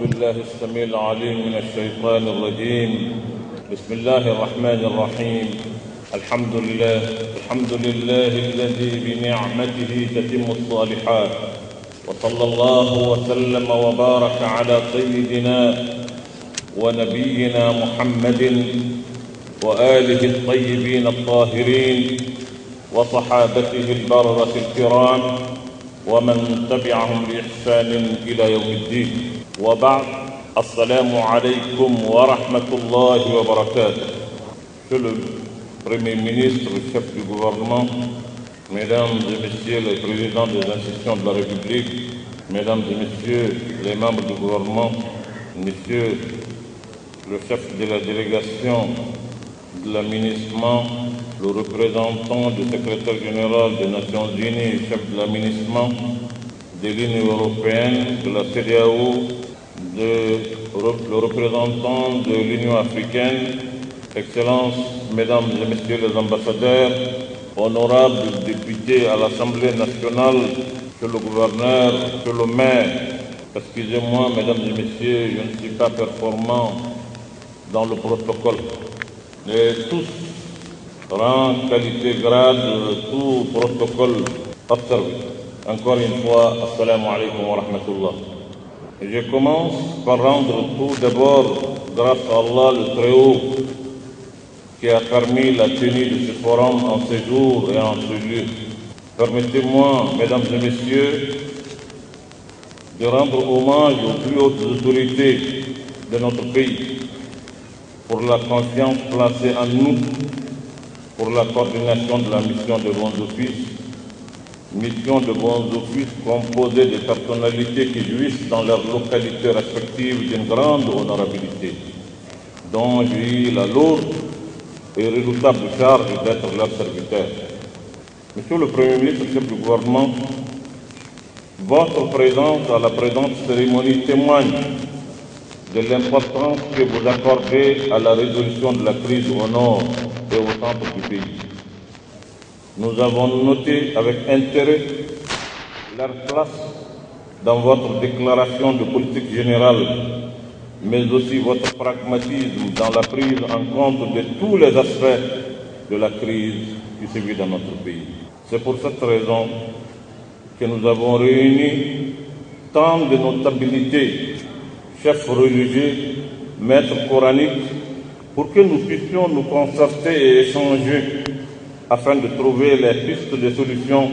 بالله السميع العليم من الشيطان الرجيم. بسم الله الرحمن الرحيم. الحمد لله الحمد لله الذي بنعمته تتم الصالحات. وصلى الله وسلم وبارك على سيدنا ونبينا محمد وآله الطيبين الطاهرين وصحابته البررة الكرام ومن تبعهم بإحسان إلى يوم الدين. assalamu alaykum wa rahmatullahi wa. Monsieur le Premier ministre, chef du gouvernement, Mesdames et Messieurs les présidents des institutions de la République, Mesdames et Messieurs les membres du gouvernement, Monsieur le chef de la délégation de l'aménagement, le représentant du secrétaire général des Nations Unies, chef de l'aménagement, de l'Union européenne, de la CDAO, le représentant de l'Union africaine, Excellences, Mesdames et Messieurs les ambassadeurs, honorables députés à l'Assemblée nationale, que le gouverneur, que le maire, excusez-moi, Mesdames et Messieurs, je ne suis pas performant dans le protocole. Et tous, rang, qualité, grade, tout protocole observé. Encore une fois, Assalamu alaikum wa rahmatullah. Je commence par rendre tout d'abord grâce à Allah le Très-Haut qui a permis la tenue de ce forum en ce jour et en ce lieu. Permettez-moi, mesdames et messieurs, de rendre hommage aux plus hautes autorités de notre pays pour la confiance placée en nous pour la coordination de la mission de bons offices, mission de bons offices composée de personnalités qui jouissent dans leurs localités respectives d'une grande honorabilité, dont j'ai la lourde et redoutable charge d'être leur serviteur. Monsieur le Premier ministre, chef du gouvernement, votre présence à la présente cérémonie témoigne de l'importance que vous accordez à la résolution de la crise au nord et au centre du pays. Nous avons noté avec intérêt leur place dans votre déclaration de politique générale, mais aussi votre pragmatisme dans la prise en compte de tous les aspects de la crise qui se vit dans notre pays. C'est pour cette raison que nous avons réuni tant de notabilités chefs religieux, maîtres coraniques, pour que nous puissions nous concerter et échanger afin de trouver les pistes de solutions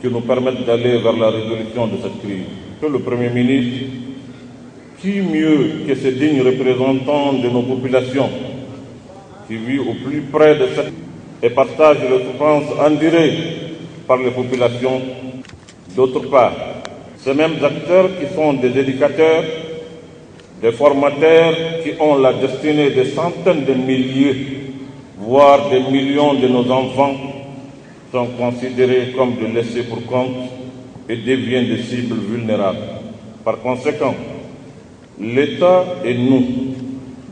qui nous permettent d'aller vers la résolution de cette crise. Que le Premier ministre, qui mieux que ces dignes représentants de nos populations, qui vit au plus près de cette et partage les souffrances endurées par les populations, d'autre part, ces mêmes acteurs qui sont des éducateurs, des formateurs qui ont la destinée de centaines de milliers, voire des millions de nos enfants, sont considérés comme de laissés pour compte et deviennent des cibles vulnérables. Par conséquent, l'État et nous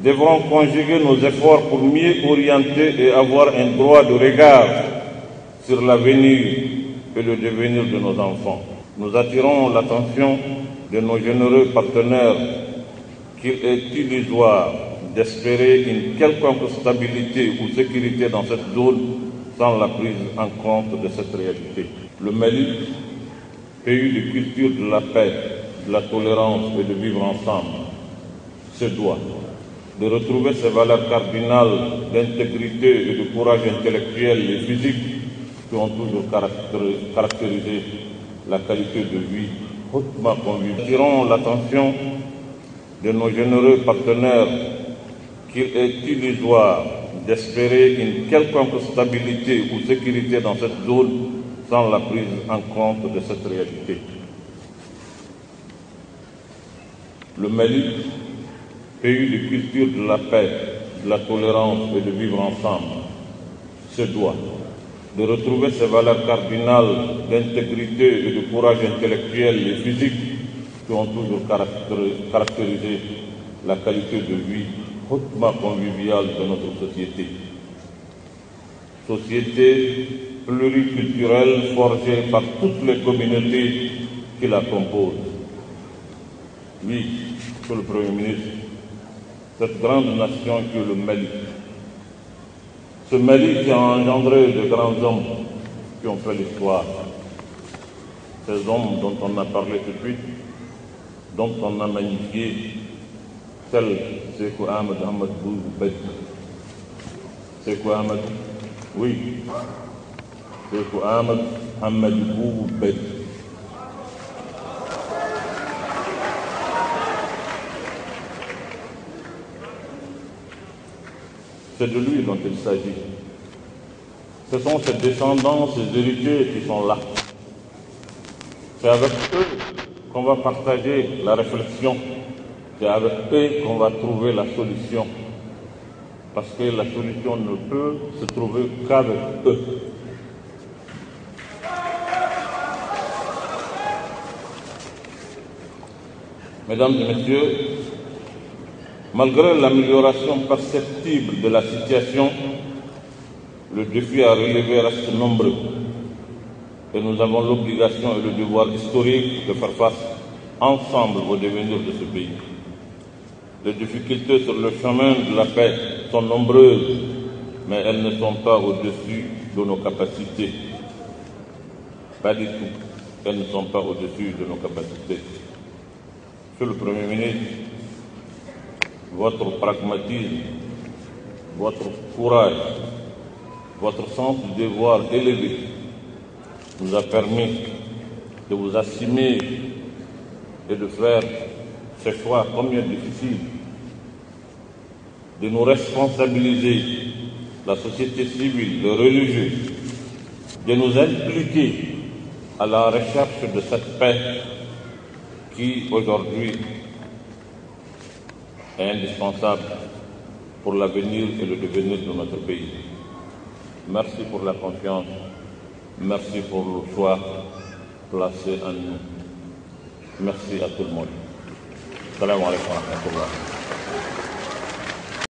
devrons conjuguer nos efforts pour mieux orienter et avoir un droit de regard sur l'avenir et le devenir de nos enfants. Nous attirons l'attention de nos généreux partenaires qu'il est illusoire d'espérer une quelconque stabilité ou sécurité dans cette zone sans la prise en compte de cette réalité. Le Mali, pays de culture de la paix, de la tolérance et de vivre ensemble, se doit de retrouver ses valeurs cardinales d'intégrité et de courage intellectuel et physique qui ont toujours caractérisé la qualité de vie hautement conviviale. Attirons l'attention de nos généreux partenaires qu'il est illusoire d'espérer une quelconque stabilité ou sécurité dans cette zone sans la prise en compte de cette réalité. Le Mali, pays de culture de la paix, de la tolérance et de vivre ensemble, se doit de retrouver ses valeurs cardinales d'intégrité et de courage intellectuel et physique qui ont toujours caractérisé la qualité de vie hautement conviviale de notre société. Société pluriculturelle forgée par toutes les communautés qui la composent. Oui, Monsieur le Premier ministre, cette grande nation qui est le Mali, ce Mali qui a engendré de grands hommes qui ont fait l'histoire, ces hommes dont on a parlé tout de suite, dont on a magnifié, Ahmed Ahmed Ahmed, oui, Ahmed Ahmed. C'est de lui dont il s'agit. Ce sont ses descendants, ses héritiers qui sont là. C'est avec eux qu'on va partager la réflexion. C'est avec eux qu'on va trouver la solution. Parce que la solution ne peut se trouver qu'avec eux. Mesdames et messieurs, malgré l'amélioration perceptible de la situation, le défi à relever reste nombreux et nous avons l'obligation et le devoir historique de faire face ensemble au devenir de ce pays. Les difficultés sur le chemin de la paix sont nombreuses, mais elles ne sont pas au-dessus de nos capacités. Pas du tout. Elles ne sont pas au-dessus de nos capacités. Monsieur le Premier ministre, votre pragmatisme, votre courage, votre sens du devoir élevé nous a permis de vous assumer et de faire ce choix combien difficile, de nous responsabiliser, la société civile, le religieux, de nous impliquer à la recherche de cette paix qui aujourd'hui est indispensable pour l'avenir et le devenir de notre pays. Merci pour la confiance, merci pour le choix placé en nous. Merci à tout le monde. Salam alaikum wa rahmatullah.